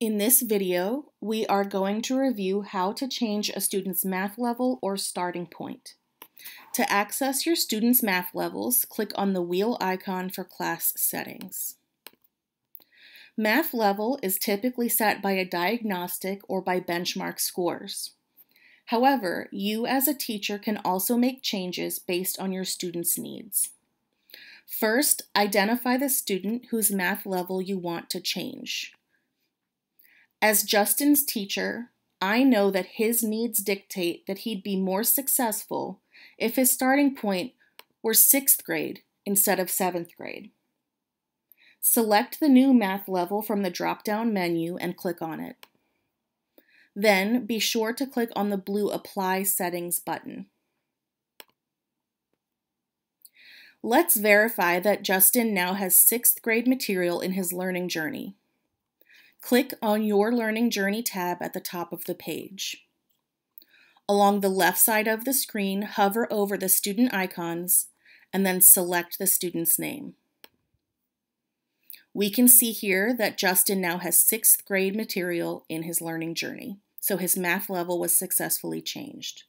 In this video, we are going to review how to change a student's math level or starting point. To access your student's math levels, click on the wheel icon for class settings. Math level is typically set by a diagnostic or by benchmark scores. However, you as a teacher can also make changes based on your student's needs. First, identify the student whose math level you want to change. As Justin's teacher, I know that his needs dictate that he'd be more successful if his starting point were sixth grade instead of seventh grade. Select the new math level from the drop down menu and click on it. Then be sure to click on the blue Apply Settings button. Let's verify that Justin now has sixth grade material in his learning journey. Click on your Learning Journey tab at the top of the page. Along the left side of the screen, hover over the student icons and then select the student's name. We can see here that Justin now has sixth grade material in his learning journey, so his math level was successfully changed.